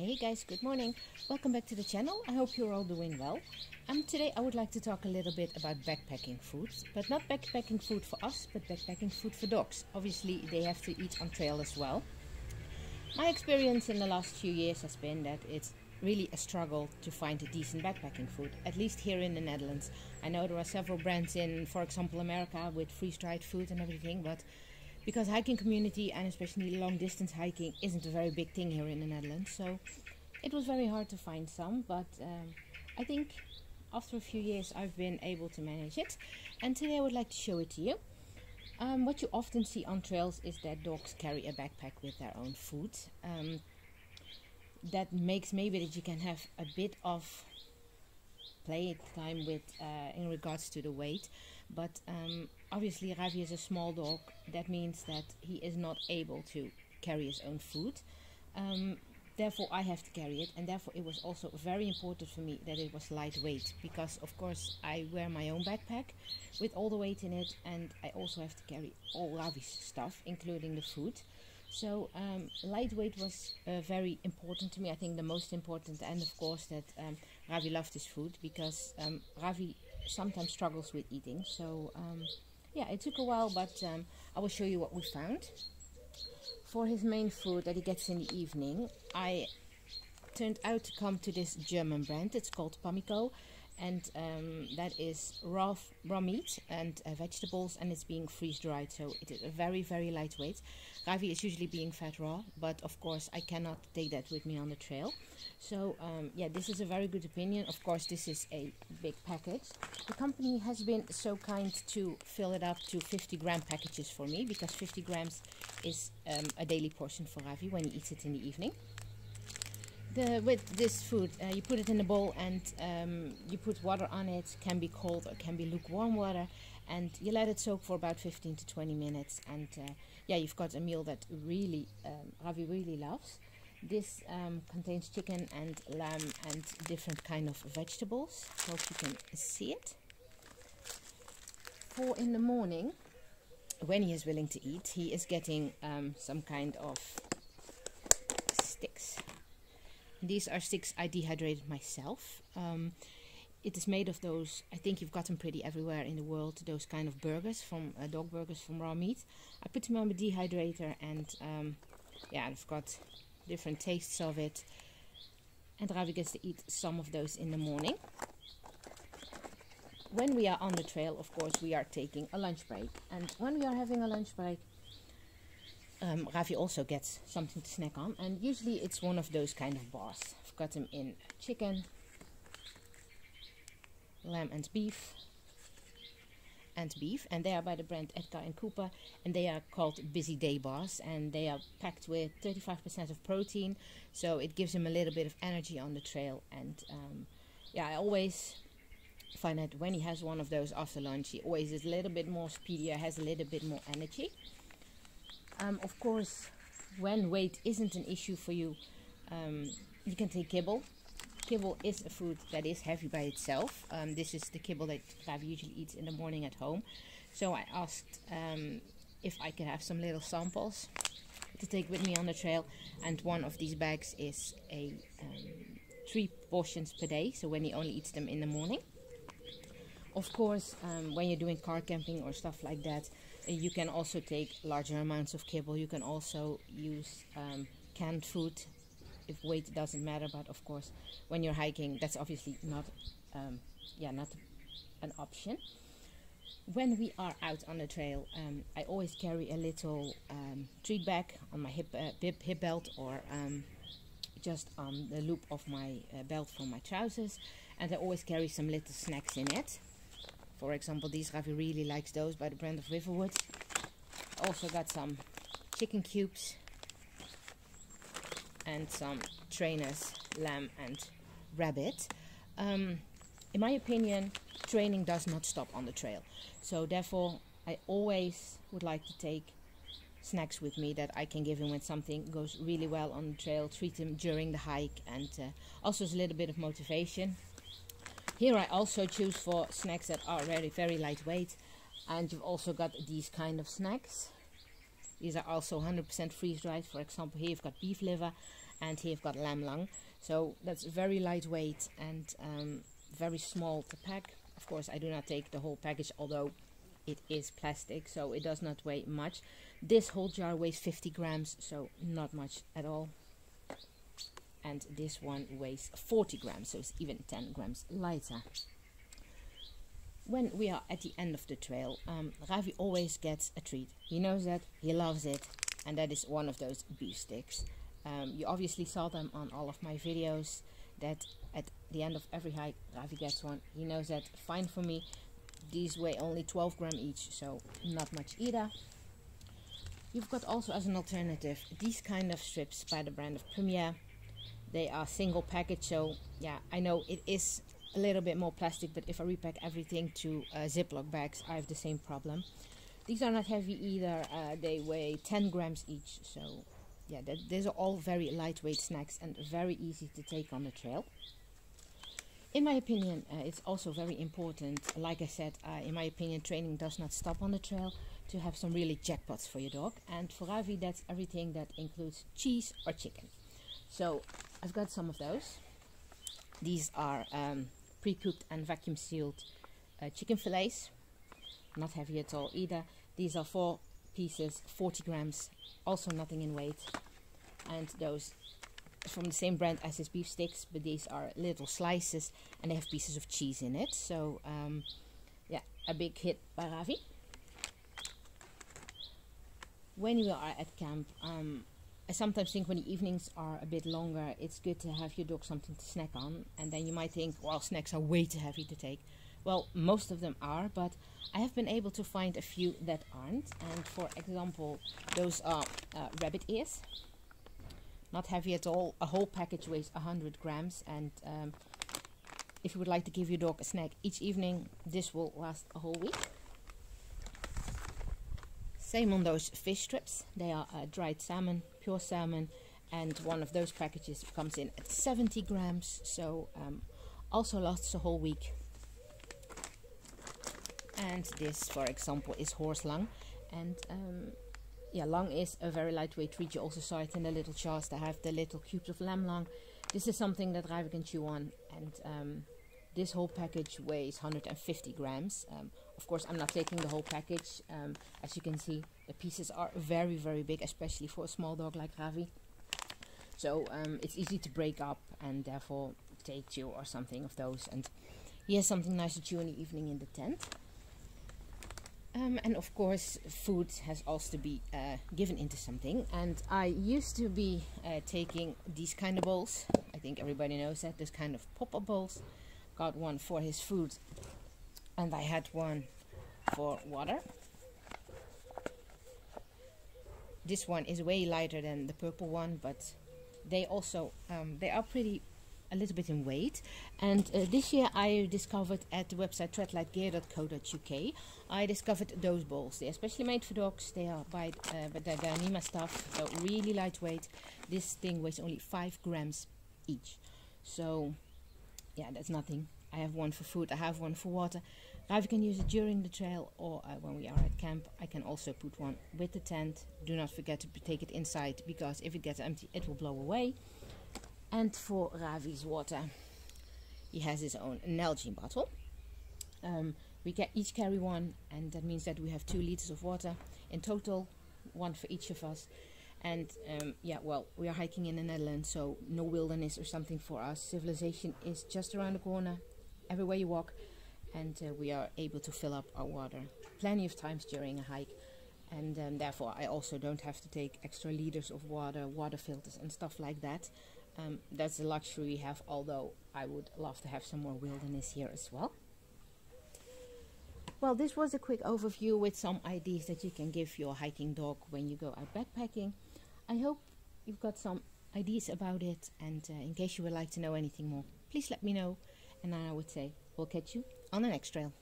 Hey guys, good morning. Welcome back to the channel. I hope you're all doing well. Um, today I would like to talk a little bit about backpacking food, but not backpacking food for us, but backpacking food for dogs. Obviously, they have to eat on trail as well. My experience in the last few years has been that it's really a struggle to find a decent backpacking food, at least here in the Netherlands. I know there are several brands in, for example, America with freeze-dried food and everything, but because hiking community and especially long distance hiking isn't a very big thing here in the Netherlands. So it was very hard to find some, but um, I think after a few years I've been able to manage it. And today I would like to show it to you. Um, what you often see on trails is that dogs carry a backpack with their own food. Um, that makes maybe that you can have a bit of play time with uh, in regards to the weight. But um, obviously Ravi is a small dog. That means that he is not able to carry his own food. Um, therefore I have to carry it. And therefore it was also very important for me that it was lightweight. Because of course I wear my own backpack with all the weight in it. And I also have to carry all Ravi's stuff including the food. So um, lightweight was uh, very important to me. I think the most important, and of course that um, Ravi loved his food because um, Ravi sometimes struggles with eating. So um, yeah, it took a while, but um, I will show you what we found. For his main food that he gets in the evening, I turned out to come to this German brand. It's called Pamico and um, that is raw raw meat and uh, vegetables and it's being freeze dried so it is very very lightweight Ravi is usually being fed raw but of course I cannot take that with me on the trail. So um, yeah this is a very good opinion. Of course this is a big package. The company has been so kind to fill it up to 50 gram packages for me because 50 grams is um, a daily portion for Ravi when he eats it in the evening. The with this food uh, you put it in a bowl and um, you put water on it. Can be cold or can be lukewarm water and you let it soak for about 15 to 20 minutes and uh, yeah you've got a meal that really um, Ravi really loves. This um, contains chicken and lamb and different kind of vegetables. Hope you can see it. For in the morning when he is willing to eat he is getting um, some kind of sticks. These are sticks I dehydrated myself. It is made of those, I think you've got them pretty everywhere in the world, those kind of burgers from uh, dog burgers from raw meat. I put them on the dehydrator and um, yeah, I've got different tastes of it. And Ravi gets to eat some of those in the morning. When we are on the trail, of course, we are taking a lunch break. And when we are having a lunch break, um, Ravi also gets something to snack on, and usually it's one of those kind of bars. I've got them in chicken, lamb and beef, and beef, and they are by the brand Edgard and Cooper, and they are called Busy Day bars, and they are packed with 35% of protein, so it gives him a little bit of energy on the trail. And um, yeah, I always find that when he has one of those after lunch, he always is a little bit more speedier, has a little bit more energy. Um, of course, when weight isn't an issue for you, um, you can take kibble. Kibble is a food that is heavy by itself. Um, this is the kibble that Ravi usually eats in the morning at home. So I asked um, if I could have some little samples to take with me on the trail. And one of these bags is a um, three portions per day. So when he only eats them in the morning. Of course, um, when you're doing car camping or stuff like that, you can also take larger amounts of kibble. You can also use um, canned food if weight doesn't matter. But of course, when you're hiking, that's obviously not, um, yeah, not an option. When we are out on the trail, um, I always carry a little um, treat bag on my hip, uh, hip, belt or um, just on the loop of my uh, belt from my trousers, and I always carry some little snacks in it. For example, these Ravi really likes those by the brand of Riverwood. Also got some chicken cubes and some trainers, lamb and rabbit. Um, in my opinion, training does not stop on the trail. So therefore, I always would like to take snacks with me that I can give him when something goes really well on the trail, treat him during the hike, and uh, also a little bit of motivation. Here I also choose for snacks that are very, very lightweight. And you've also got these kind of snacks. These are also 100% freeze-dried. For example, here you've got beef liver. And here I've got lamb lung. So that's very lightweight and um, very small to pack. Of course, I do not take the whole package, although it is plastic, so it does not weigh much. This whole jar weighs 50 grams, so not much at all. And this one weighs 40 grams, so it's even 10 grams lighter. When we are at the end of the trail, um, Ravi always gets a treat. He knows that, he loves it, and that is one of those beef sticks. Um, you obviously saw them on all of my videos that at the end of every hike Ravi gets one. He knows that fine for me. These weigh only 12 gram each, so not much either. You've got also as an alternative these kind of strips by the brand of Premier. They are single package, so yeah, I know it is a little bit more plastic, but if I repack everything to uh, Ziploc bags, I have the same problem. These are not heavy either, uh, they weigh 10 grams each, so yeah, that, these are all very lightweight snacks and very easy to take on the trail. In my opinion, uh, it's also very important, like I said, uh, in my opinion, training does not stop on the trail to have some really jackpots for your dog. And for Ravi, that's everything that includes cheese or chicken. So I've got some of those. These are um, pre-cooked and vacuum sealed uh, chicken fillets. Not heavy at all either. These are four pieces, 40 grams, also nothing in weight. And those from the same brand as his beef sticks, but these are little slices and they have pieces of cheese in it. So, um, yeah, a big hit by Ravi. When you are at camp, um, I sometimes think when the evenings are a bit longer, it's good to have your dog something to snack on. And then you might think, well, snacks are way too heavy to take. Well, most of them are, but I have been able to find a few that aren't. And for example, those are uh, rabbit ears. Not heavy at all. A whole package weighs 100 grams. And um, if you would like to give your dog a snack each evening, this will last a whole week. Same on those fish strips. They are uh, dried salmon, pure salmon. And one of those packages comes in at 70 grams. So um, also lasts a whole week and this for example is horse lung. And um, yeah lung is a very lightweight treat. You also saw it in the little jars that have the little cubes of lamb lung. This is something that Ravi can chew on. And um, this whole package weighs 150 grams. Um, of course I'm not taking the whole package. Um, as you can see the pieces are very very big especially for a small dog like Ravi. So um, it's easy to break up and therefore take two or something of those. And he has something nice to chew in the evening in the tent um, and of course, food has also to be uh, given into something. And I used to be uh, taking these kind of bowls. I think everybody knows that. This kind of pop-up bowls. Got one for his food. And I had one for water. This one is way lighter than the purple one, but they also um, they are pretty a little bit in weight. And uh, this year I discovered at the website treadlitegear.co.uk, I discovered those balls. They're especially made for dogs. They are by, uh, by the Dyneema stuff, so really lightweight. This thing weighs only 5 grams each. So, yeah, that's nothing. I have one for food, I have one for water. Ravi can use it during the trail or uh, when we are at camp. I can also put one with the tent. Do not forget to take it inside because if it gets empty, it will blow away. And for Ravi's water, he has his own Nalgene bottle. Um, we each carry one, and that means that we have two liters of water in total, one for each of us. And um, yeah, well, we are hiking in the Netherlands, so no wilderness or something for us. Civilization is just around the corner, everywhere you walk, and uh, we are able to fill up our water plenty of times during a hike. And um, therefore, I also don't have to take extra liters of water, water filters, and stuff like that. Um, that's a luxury we have, although I would love to have some more wilderness here as well. Well, this was a quick overview with some ideas that you can give your hiking dog when you go out backpacking. I hope you've got some ideas about it, and uh, in case you would like to know anything more, please let me know. And I would say, we'll catch you on the next trail.